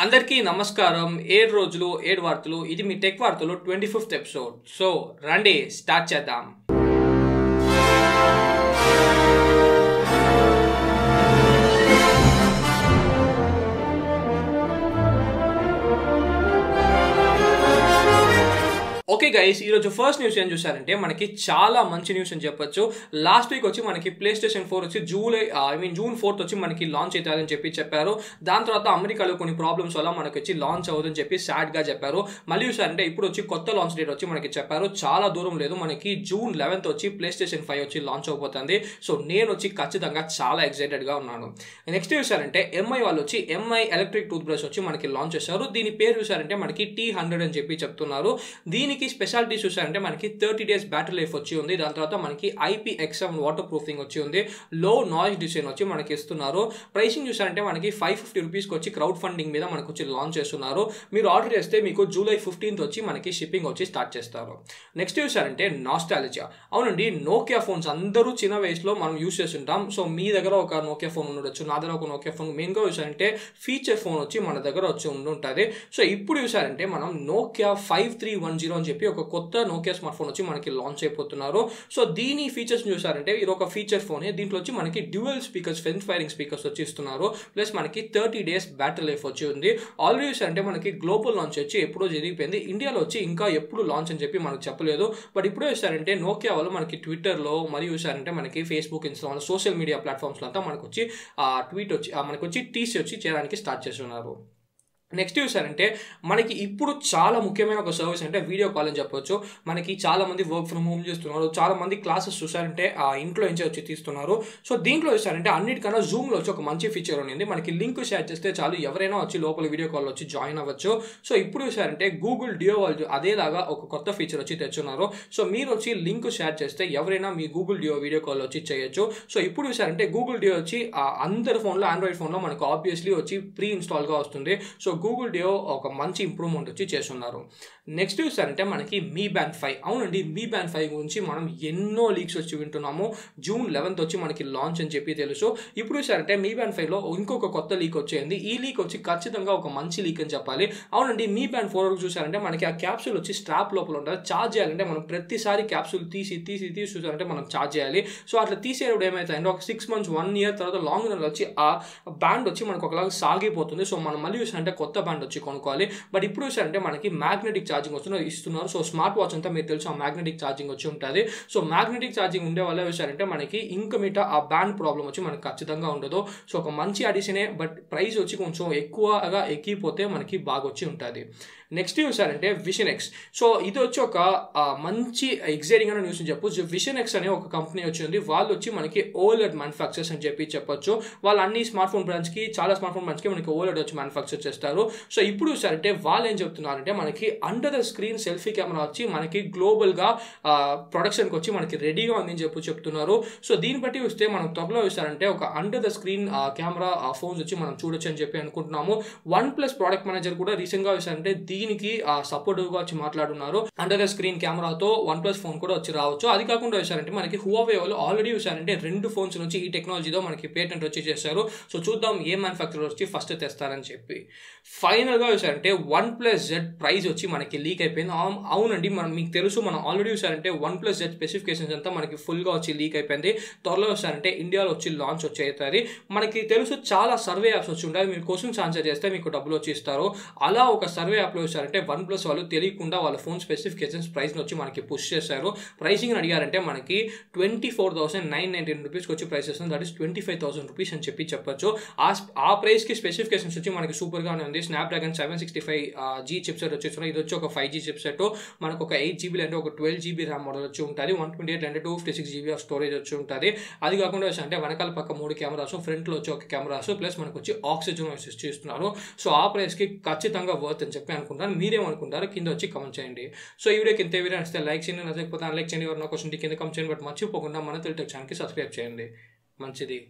అందరికీ నమస్కారం. ఏడు రోజులు ఏడు వార్తలు. ఇది మీ టెక్ వార్తలు ట్వంటీ ఫిఫ్త్ ఎపిసోడ్. సో రండి స్టార్ట్ చేద్దాం. ఓకే గైస్ ఈరోజు ఫస్ట్ న్యూస్ ఏం చూసారంటే మనకి చాలా మంచి న్యూస్ అని చెప్పొచ్చు. లాస్ట్ వీక్ వచ్చి మనకి ప్లే స్టేషన్ ఫోర్ వచ్చి July I mean June fourth వచ్చి మనకి లాంచ్ అవుతుందని చెప్పి చెప్పారు. దాని తర్వాత అమెరికాలో కొన్ని ప్రాబ్లమ్స్ వల్ల మనకి వచ్చి లాంచ్ అవ్వదని చెప్పి సాడ్గా చెప్పారు. మళ్ళీ చూసారంటే ఇప్పుడు వచ్చి కొత్త లాంచ్ డేట్ వచ్చి మనకి చెప్పారు. చాలా దూరం లేదు. మనకి జూన్ లెవెన్త్ వచ్చి ప్లే స్టేషన్ ఫైవ్ వచ్చి లాంచ్ అవబోతుంది. సో నేను వచ్చి ఖచ్చితంగా చాలా ఎక్సైటెడ్గా ఉన్నాను. నెక్స్ట్ చూసారంటే ఎంఐ వాళ్ళు వచ్చి ఎంఐ ఎలక్ట్రిక్ టూత్ బ్రష్ వచ్చి మనకి లాంచ్ చేశారు. దీని పేరు చూసారంటే మనకి టీ హండ్రెడ్ అని చెప్పి చెప్తున్నారు. దీనికి స్పెషాలిటీ చూసారంటే మనకి థర్టీ డేస్ బ్యాటరీ లైఫ్ వచ్చి ఉంది. దాని తర్వాత మనకి ఐపీ ఎక్స్ఎం వాటర్ ప్రూఫింగ్ వచ్చి ఉంది. లో నాయిస్ డిజైన్ వచ్చి మనకి ఇస్తున్నారు. ప్రైసింగ్ చూసారంటే మనకి ఫైవ్ ఫిఫ్టీ రూపీస్కి వచ్చి క్రౌడ్ ఫండింగ్ మీద మనకు వచ్చి లాంచ్ చేస్తున్నారు. మీరు ఆర్డర్ చేస్తే మీకు జూలై ఫిఫ్టీన్త్ వచ్చి మనకి షిప్పింగ్ వచ్చి స్టార్ట్ చేస్తారు. నెక్స్ట్ చూసారంటే నాస్టాలజియా అవునండి నోకియా ఫోన్స్ అందరూ చిన్న వయసులో మనం యూస్ చేస్తుంటాం. సో మీ దగ్గర ఒక నోకియా ఫోన్ ఉండొచ్చు నా దగ్గర ఒక నోకియా ఫోన్ మెయిన్గా చూసారంటే ఫీచర్ ఫోన్ వచ్చి మన దగ్గర వచ్చి ఉండుంటుంది. సో ఇప్పుడు చూసారంటే మనం Nokia five three one zero అని చెప్పి ఒక కొత్త నోకియా స్మార్ట్ ఫోన్ వచ్చి మనకి లాంచ్ అయిపోతున్నారు. సో దీని ఫీచర్స్ చూసారంటే ఇది ఒక ఫీచర్ ఫోన్ దీంట్లో వచ్చి మనకి dual speakers front firing speakers వచ్చి ఇస్తున్నారు. ప్లస్ మనకి థర్టీ డేస్ బ్యాటరీ లైఫ్ వచ్చి ఉంది. ఆల్రెడీ చూసారంటే మనకి గ్లోబల్ లాంచ్ వచ్చి ఎప్పుడో జరిగిపోయింది. ఇండియాలో వచ్చి ఇంకా ఎప్పుడు లాంచ్ అని చెప్పి మనకు చెప్పలేదు. బట్ ఇప్పుడు చూసారంటే నోకియా వాళ్ళు మనకి ట్విట్టర్లో మరియు చూసారంటే మనకి ఫేస్బుక్ ఇన్స్టాగ్రామ్ సోషల్ మీడియా ప్లాట్ఫామ్స్లో అంతా మనకు వచ్చి ట్వీట్ వచ్చి మనకు వచ్చి టీసీ వచ్చి చేయడానికి స్టార్ట్ చేస్తున్నారు. నెక్స్ట్ చూసారంటే మనకి ఇప్పుడు చాలా ముఖ్యమైన ఒక సర్వీస్ అంటే వీడియో కాల్ అని చెప్పొచ్చు. మనకి చాలా మంది వర్క్ ఫ్రమ్ హోమ్ చేస్తున్నారు. చాలా మంది క్లాసెస్ చూసారంటే ఆ ఇంట్లో నుంచి వచ్చి తీస్తున్నారు. సో దీంట్లో చూసారంటే అన్నిటికన్నా జూమ్లో వచ్చి ఒక మంచి ఫీచర్ ఉంది మనకి లింక్ షేర్ చేస్తే చాలు ఎవరైనా వచ్చి లోపల వీడియో కాల్ వచ్చి జాయిన్ అవ్వచ్చు. సో ఇప్పుడు చూసారంటే గూగుల్ డియో వాళ్ళు అదేలాగా ఒక కొత్త ఫీచర్ వచ్చి తెచ్చున్నారు. సో మీరు వచ్చి లింక్ షేర్ చేస్తే ఎవరైనా మీ గూగుల్ డియో వీడియో కాల్ వచ్చి చేయొచ్చు. సో ఇప్పుడు చూసారంటే గూగుల్ డియో వచ్చి అందరి ఫోన్లో ఆండ్రాయిడ్ ఫోన్లో మనకు ఆబ్వియస్లీ వచ్చి ప్రీ ఇన్స్టాల్గా వస్తుంది. సో గూగుల్ డియో ఒక మంచి ఇంప్రూవ్మెంట్ వచ్చి చేస్తున్నారు. నెక్స్ట్ అంటే మనకి మీ బ్యాండ్ ఫైవ్ అవునండి మీ బ్యాండ్ ఫైవ్ గురించి మనం ఎన్నో లీక్స్ వచ్చి వింటున్నాము. జూన్ లెవెన్త్ వచ్చి మనకి లాంచ్ అని చెప్పి తెలుసు. ఇప్పుడు చూసారంటే మీ బ్యాండ్ ఫైవ్లో ఇంకొక కొత్త లీక్ వచ్చేయండి. ఈ లీక్ వచ్చి ఖచ్చితంగా ఒక మంచి లీక్ అని చెప్పాలి. అవునండి మీ బ్యాండ్ ఫోర్ చూసారంటే మనకి ఆ క్యాప్సూల్ వచ్చి స్ట్రాప్ లోపల ఉంటుంది చార్జ్ చేయాలంటే మనం ప్రతిసారి క్యాప్సూల్ తీసి తీసి తీసి చూసారంటే మనం చార్జ్ చేయాలి. సో అట్లా తీసేటప్పుడు ఏమవుతాయంటే ఒక సిక్స్ మంత్స్ వన్ ఇయర్ తర్వాత లాంగ్ రన్ వచ్చి ఆ బ్యాండ్ వచ్చి మనకు ఒకలాగా సాగిపోతుంది. సో మనం మళ్ళీ చూసారంటే కొత్త కొత్త బ్యాండ్ వచ్చి కొనుక్కోవాలి. బట్ ఇప్పుడు చూసారంటే మనకి మ్యాగ్నెటిక్ ఛార్జింగ్ వస్తున్నారు ఇస్తున్నారు. సో స్మార్ట్ వాచ్ అంతా మీకు తెలుసు ఆ మ్యాగ్నెటిక్ ఛార్జింగ్ వచ్చి ఉంటుంది. సో మ్యాగ్నెటిక్ ఛార్జింగ్ ఉండే వల్ల చూసారంటే మనకి ఇంక మీట ఆ బ్యాండ్ ప్రాబ్లం వచ్చి మనకి ఖచ్చితంగా ఉండదు. సో ఒక మంచి అడిషనే బట్ ప్రైస్ వచ్చి కొంచెం ఎక్కువగా ఎక్కిపోతే మనకి బాగా వచ్చి ఉంటుంది. నెక్స్ట్ చూసారంటే విషన్ ఎక్స్ సో ఇది వచ్చి ఒక మంచి ఎగ్జైటింగ్ అనే న్యూస్ చెప్పొచ్చు. విషన్ ఎక్స్ అనే ఒక కంపెనీ వచ్చింది వాళ్ళు వచ్చి మనకి ఓలెడ్ మ్యానుఫ్యాక్చర్స్ అని చెప్పి చెప్పొచ్చు. వాళ్ళు అన్ని స్మార్ట్ ఫోన్ బ్రాండ్స్కి చాలా స్మార్ట్ ఫోన్ బ్రాండ్స్కి మనకి ఓలెడ్ వచ్చి మ్యానుఫ్యాక్చర్ చేస్తారు. సో ఇప్పుడు చూసారంటే వాళ్ళు ఏం చెప్తున్నారంటే మనకి under the screen selfie camera వచ్చి మనకి గ్లోబల్గా ప్రొడక్షన్కి వచ్చి మనకి రెడీగా ఉందని చెప్పి చెప్తున్నారు. సో దీన్ని బట్టి చూస్తే మనం త్వరలో చూసారంటే ఒక under the screen camera phones వచ్చి మనం చూడొచ్చు అని చెప్పి అనుకుంటున్నాము. వన్ ప్లస్ ప్రోడక్ట్ మేనేజర్ కూడా రీసెంట్గా చూసారంటే దీనికి సపోర్టివ్గా వచ్చి మాట్లాడున్నారు. అండర్ ద స్క్రీన్ కెమెరాతో వన్ ప్లస్ ఫోన్ కూడా వచ్చి రావచ్చు. అది కాకుండా చూసారంటే మనకి హువావే వాళ్ళు ఆల్రెడీ చూసారంటే రెండు ఫోన్స్ నుంచి ఈ టెక్నాలజీతో మనకి పేటెంట్ వచ్చి చేశారు. సో చూద్దాం ఏ మ్యానుఫ్యాక్చర్ వచ్చి ఫస్ట్ తెస్తారని చెప్పి. ఫైనల్గా చూసారంటే వన్ ప్లస్ జెడ్ ప్రైస్ వచ్చి మనకి లీక్ అయిపోయింది. అవునండి మనం మీకు తెలుసు మనం ఆల్రెడీ చూసారంటే వన్ ప్లస్ జెడ్ స్పెసిఫికేషన్స్ అంతా మనకి ఫుల్గా వచ్చి లీక్ అయిపోయింది. త్వరలో చూసారంటే ఇండియాలో వచ్చి లాంచ్ వచ్చి అవుతుంది మనకి తెలుసు చాలా సర్వే యాప్స్ వచ్చి ఉంటాయి. మీరు క్వశ్చన్స్ ఆన్సర్ చేస్తే మీకు డబ్బులు వచ్చి ఇస్తారు. అలా ఒక సర్వే యాప్లో చూసారంటే వన్ ప్లస్ వాళ్ళు తెలియకుండా వాళ్ళ ఫోన్ స్పెసిఫికేషన్స్ ప్రైస్ని వచ్చి మనకి పుష్ చేశారు. ప్రైసింగ్ అడిగారంటే మనకి twenty four thousand nine nineteen రూపీస్కి వచ్చి ప్రైస్ వస్తుంది. That is twenty five thousand rupees అని చెప్పి చెప్పొచ్చు. ఆ ఆ ప్రైస్కి స్పెసిఫికేషన్స్ వచ్చి మనకి సూపర్గానే ఉంది. Snapdragon seven sixty five G chipset వచ్చేసిన ఇది వచ్చి ఒక ఫైవ్ జీ చిప్సెట్ మనకు ఒక ఎయిట్ జీబీ అంటే ఒక ట్వెల్వ్ జీబీ ర్యామ్ మోడల్ వచ్చి ఉంటుంది. వన్ ట్వంటీ ఎయిట్ అంటే two fifty six GB of storage వచ్చి ఉంటుంది. అది కాకుండా అంటే వెనకాల పక్క మూడు కెమెరాస్ ఫ్రంట్లో వచ్చి ఒక కెమెరాస్ ప్లస్ మనకు వచ్చి ఆక్సిజన్ ఇస్తున్నారు. సో ఆ ప్రైస్కి ఖచ్చితంగా వర్త్ అని చెప్పి అనుకుంటాను మీరేమనుకుంటారు కింద వచ్చి కమెంట్ చేయండి. సో ఈ వీడియోకి ఇంత వీడియో నచ్చితే లైక్ చేయండి. నచ్చకపోతే లైక్ చేయండి. ఎవరైనా క్వశ్చన్ కింద కమెంట్ చేయండి బట్ మర్చిపోకుండా మన తెలుగు ఛానల్కి సబ్స్క్రైబ్ చేయండి. మంచిది.